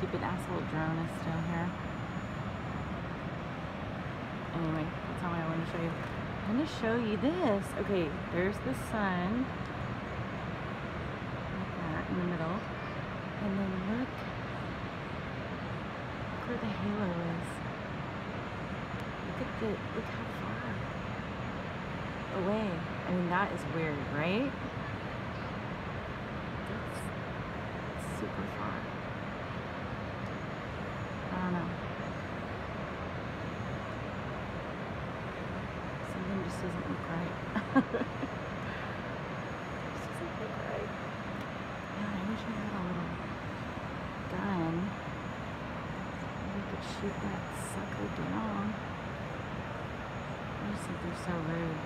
stupid asshole drone is still here. Anyway, that's what I want to show you. I'm going to show you this. Okay, there's the sun. Like that in the middle. And then look, look where the halo is. Look at the, look how far away. I mean, that is weird, right? That's super far. I don't know. Something just doesn't look right. just doesn't look right. I wish I had a little gun. We could shoot that sucker down. I just think they're so rude.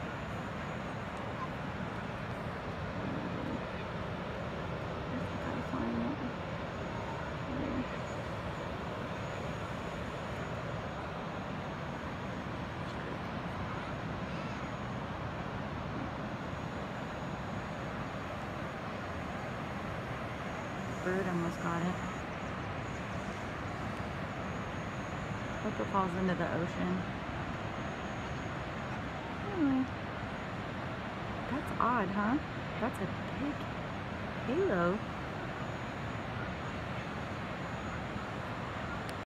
I think I find it. There. Bird almost got it. Hope it falls into the ocean. Anyway. That's odd, huh? That's a big halo.